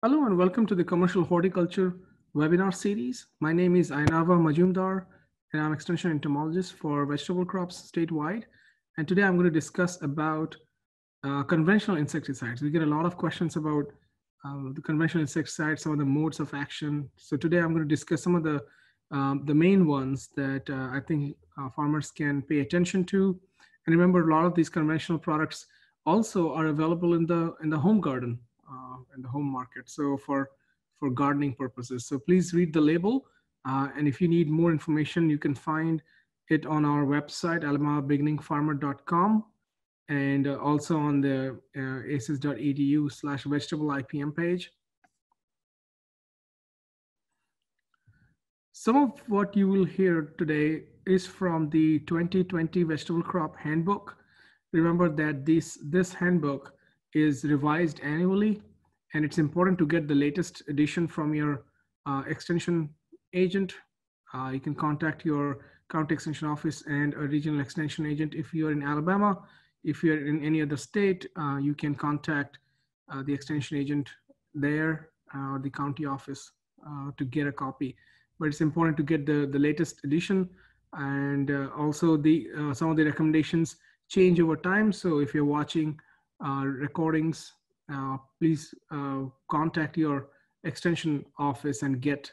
Hello and welcome to the Commercial Horticulture webinar series. My name is Ayanava Majumdar and I'm extension entomologist for vegetable crops statewide. And today I'm going to discuss about uh, conventional insecticides. We get a lot of questions about uh, the conventional insecticides, some of the modes of action. So today I'm going to discuss some of the um, the main ones that uh, I think uh, farmers can pay attention to. And remember, a lot of these conventional products also are available in the in the home garden uh, in the home market. So for for gardening purposes. So please read the label. Uh, and if you need more information, you can find it on our website, alabamabeginningfarmer.com, and uh, also on the uh, aces.edu slash vegetable IPM page. Some of what you will hear today is from the 2020 Vegetable Crop Handbook. Remember that this, this handbook is revised annually, and it's important to get the latest edition from your uh, extension agent. Uh, you can contact your county extension office and a regional extension agent if you're in Alabama. If you're in any other state, uh, you can contact uh, the extension agent there uh, or the county office uh, to get a copy. But it's important to get the, the latest edition and also the some of the recommendations change over time. So if you're watching recordings, uh, please uh, contact your extension office and get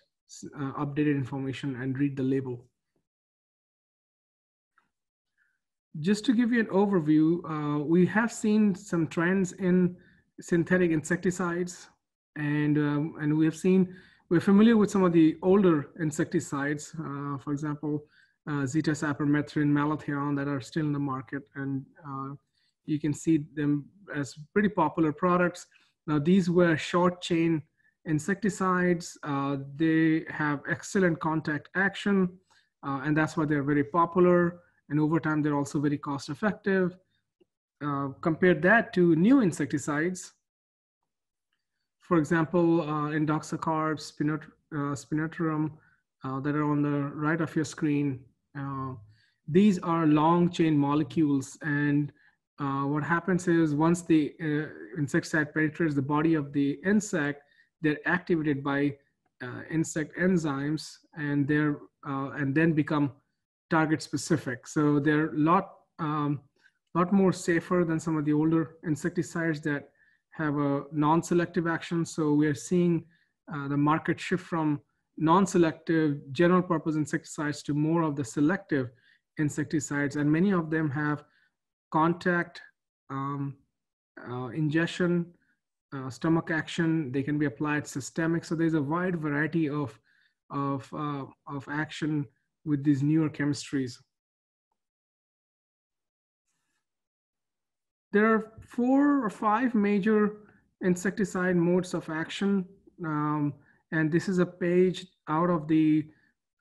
updated information and read the label. Just to give you an overview, we have seen some trends in synthetic insecticides and, um, and we have seen, we're familiar with some of the older insecticides, uh, for example, uh, Zeta cypermethrin, malathion that are still in the market. And uh, you can see them as pretty popular products. Now, these were short chain insecticides. Uh, they have excellent contact action, uh, and that's why they're very popular. And over time, they're also very cost effective. Uh, compare that to new insecticides. For example, uh, indoxacarb, spinot uh, spinetoram, uh, that are on the right of your screen. these are long chain molecules and uh, what happens is once the uh, insecticide penetrates the body of the insect, they're activated by uh, insect enzymes and they're uh, and then become target specific. So they're a lot um, lot more safer than some of the older insecticides that have a non-selective action. So we're seeing uh, the market shift from non-selective general purpose insecticides to more of the selective insecticides and many of them have contact, um, uh, ingestion, uh, stomach action. They can be applied systemic. So there's a wide variety of, of, uh, of action with these newer chemistries. There are four or five major insecticide modes of action. Um, and this is a page out of the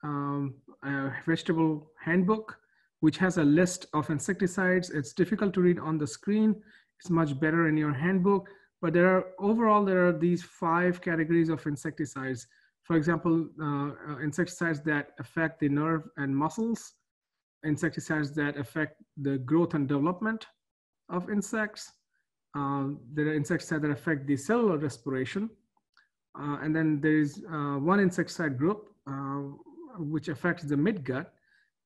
um, uh, vegetable handbook which has a list of insecticides. It's difficult to read on the screen. It's much better in your handbook. But there are overall, there are these five categories of insecticides. For example, uh, insecticides that affect the nerve and muscles, insecticides that affect the growth and development of insects. Uh, there are insecticides that affect the cellular respiration. Uh, and then there's uh, one insecticide group uh, which affects the midgut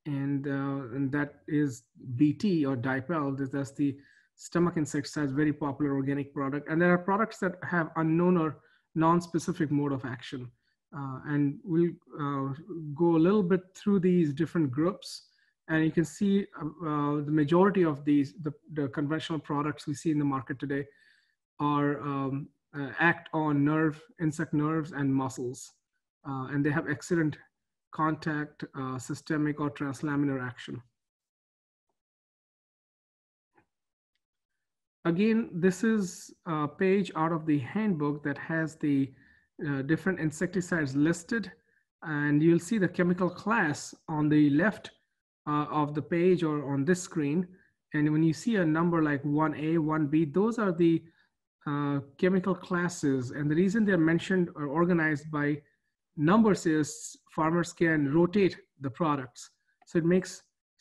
and, uh, and that is BT or DiPel. That's the stomach insecticide, very popular organic product. And there are products that have unknown or non-specific mode of action. Uh, and we'll uh, go a little bit through these different groups. And you can see uh, uh, the majority of these, the, the, conventional products we see in the market today are um, uh, act on nerve, insect nerves and muscles. and they have excellent contact, uh, systemic or translaminar action. Again, this is a page out of the handbook that has the uh, different insecticides listed and you'll see the chemical class on the left uh, of the page or on this screen. And when you see a number like 1A, 1B, those are the uh, chemical classes. And the reason they're mentioned or organized by numbers is farmers can rotate the products. So it makes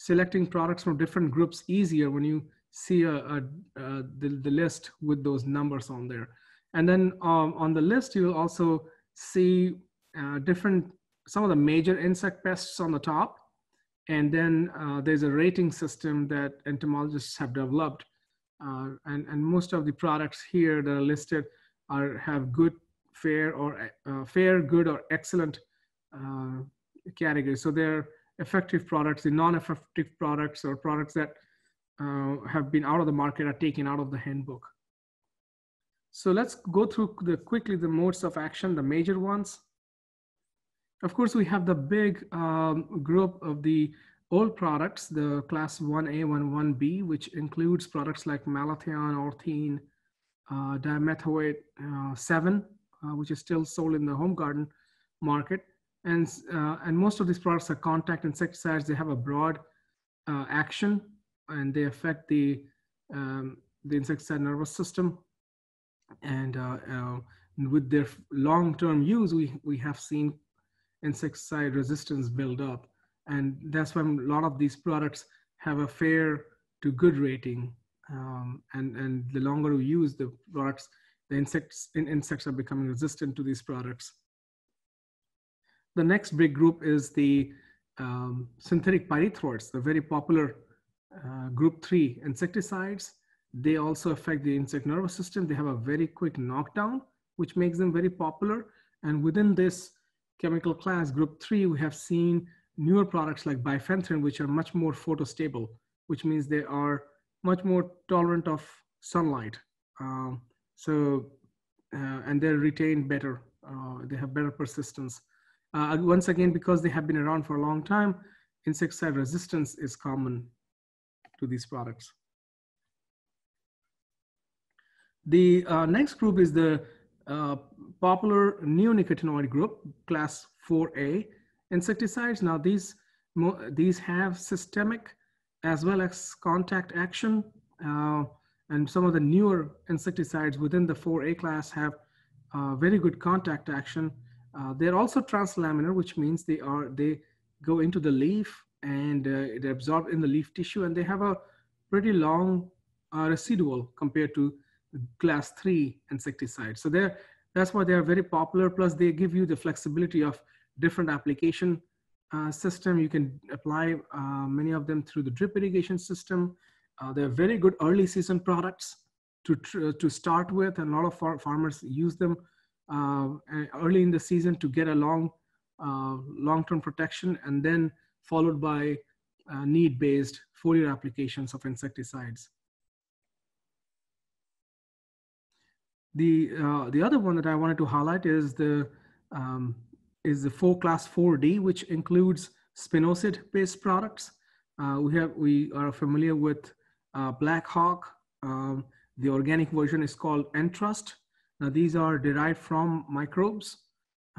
selecting products from different groups easier when you see a, a, a the, the list with those numbers on there. And then um, on the list, you'll also see uh, different, some of the major insect pests on the top. And then uh, there's a rating system that entomologists have developed. Uh, and, and most of the products here that are listed are have good, fair, or uh, fair, good, or excellent uh, categories. So they're effective products. The non-effective products or products that uh, have been out of the market are taken out of the handbook. So let's go through the quickly the modes of action, the major ones. Of course, we have the big um, group of the old products, the class 1A, 1, 1B, which includes products like malathion, orthene, uh, dimethoate uh, Sevin, uh, which is still sold in the home garden market. And, uh, and most of these products are contact insecticides. They have a broad uh, action and they affect the, um, the insecticide nervous system. And uh, with their long-term use, we, we have seen insecticide resistance build up. And that's why a lot of these products have a fair to good rating. Um, and, and the longer we use the products, the insects, in, insects are becoming resistant to these products. The next big group is the um, synthetic pyrethroids, the very popular uh, group three insecticides. They also affect the insect nervous system. They have a very quick knockdown, which makes them very popular. And within this chemical class, group three, we have seen newer products like bifenthrin, which are much more photostable, which means they are much more tolerant of sunlight. Um, so, uh, and they're retained better. Uh, they have better persistence. Uh, once again, because they have been around for a long time, insecticide resistance is common to these products. The uh, next group is the uh, popular neonicotinoid group, class 4A insecticides. Now these, these have systemic as well as contact action. Uh, and some of the newer insecticides within the 4A class have uh, very good contact action. Uh, they're also translaminar, which means they are they go into the leaf and uh, they absorb in the leaf tissue, and they have a pretty long uh, residual compared to class three insecticides. So they're that's why they are very popular. Plus, they give you the flexibility of different application uh, system. You can apply uh, many of them through the drip irrigation system. Uh, they're very good early season products to, to start with, and a lot of far farmers use them uh, early in the season to get a long, uh, long-term protection, and then followed by uh, need-based foliar applications of insecticides. The, uh, the other one that I wanted to highlight is the, um, is the 4 class 4D, which includes spinosad-based products. Uh, we, have, we are familiar with uh, Blackhawk. Um, the organic version is called Entrust. Now these are derived from microbes,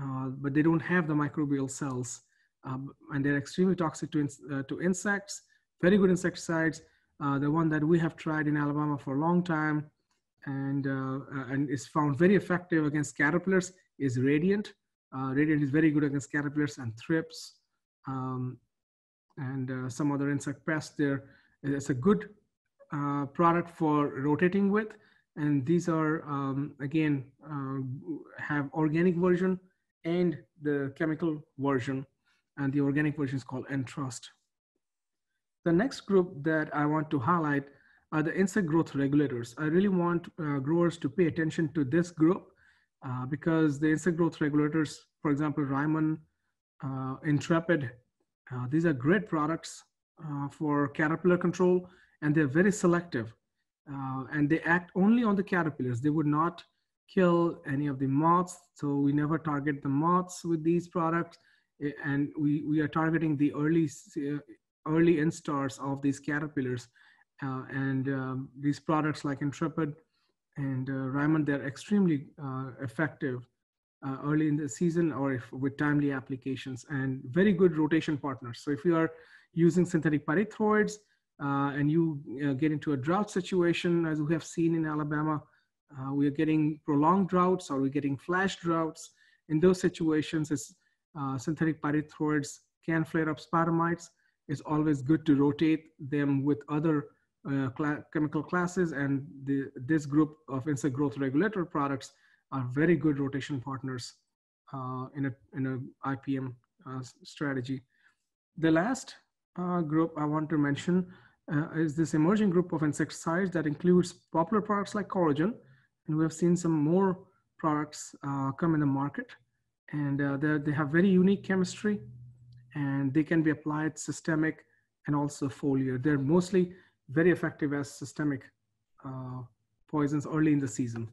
uh, but they don't have the microbial cells. Um, and they're extremely toxic to, uh, to insects, very good insecticides. Uh, the one that we have tried in Alabama for a long time and, uh, and is found very effective against caterpillars is Radiant. Uh, Radiant is very good against caterpillars and thrips um, and uh, some other insect pests there. It's a good product for rotating with and these are um, again uh, have organic version and the chemical version. And the organic version is called entrust the next group that i want to highlight are the insect growth regulators. I really want uh, growers to pay attention to this group uh, because the insect growth regulators for example Rimon uh, intrepid uh, these are great products uh, for caterpillar control and they're very selective uh, and they act only on the caterpillars. They would not kill any of the moths. So we never target the moths with these products. And we, we are targeting the early, uh, early instars of these caterpillars. Uh, and um, these products like Intrepid and uh, Rimon, they're extremely uh, effective uh, early in the season or if with timely applications and very good rotation partners. So if you are using synthetic pyrethroids, and you uh, get into a drought situation, as we have seen in Alabama, uh, we are getting prolonged droughts or we're getting flash droughts. In those situations, it's, uh, synthetic pyrethroids can flare up spider mites. It's always good to rotate them with other uh, cl chemical classes and the, this group of insect growth regulator products are very good rotation partners uh, in a in a IPM uh, strategy. The last uh, group I want to mention uh, is this emerging group of insecticides that includes popular products like Coragen, and we have seen some more products uh, come in the market, and uh, they have very unique chemistry, and they can be applied systemic and also foliar. They're mostly very effective as systemic poisons early in the season.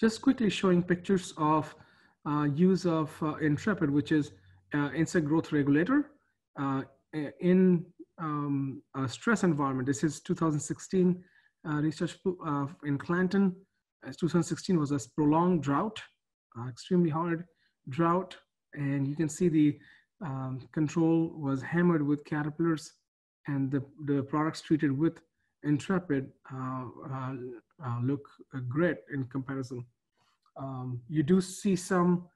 Just quickly showing pictures of uh, use of uh, Intrepid, which is uh, insect growth regulator uh, in um, a stress environment. This is 2016 uh, research uh, in Clanton. As 2016 was a prolonged drought, extremely hard drought. And you can see the um, control was hammered with caterpillars and the, the products treated with Intrepid uh, uh, uh, look great in comparison. Um, you do see some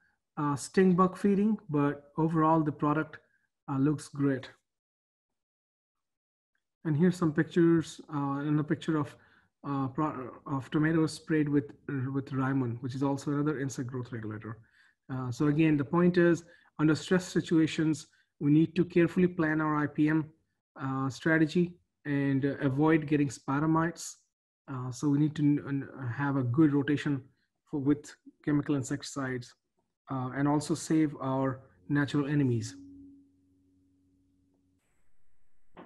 stink bug feeding, but overall the product looks great. And here's some pictures in the picture of uh, of tomatoes sprayed with with Rimon, which is also another insect growth regulator. Uh, so again, the point is under stress situations, we need to carefully plan our IPM uh, strategy and uh, avoid getting spider mites. Uh, so we need to have a good rotation for, with chemical insecticides uh, and also save our natural enemies.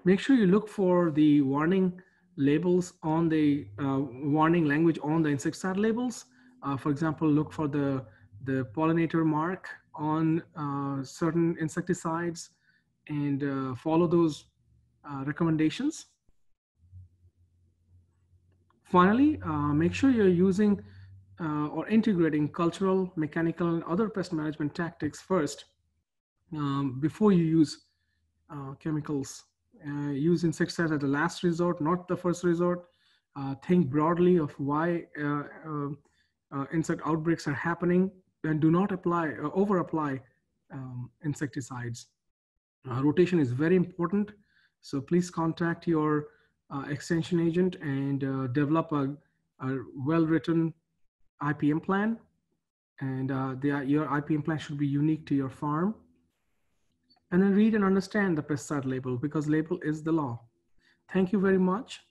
Make sure you look for the warning labels on the uh, warning language on the insecticide labels. Uh, for example, look for the, the pollinator mark on uh, certain insecticides and follow those recommendations. Finally, uh, make sure you're using uh, or integrating cultural, mechanical, and other pest management tactics first um, before you use uh, chemicals. Uh, use insecticides as a last resort, not the first resort. Uh, think broadly of why uh, insect outbreaks are happening and do not apply, over apply um, insecticides. rotation is very important. So please contact your uh, extension agent and uh, develop a, a well-written IPM plan. And uh, the, your IPM plan should be unique to your farm. And then read and understand the pesticide label because label is the law. Thank you very much.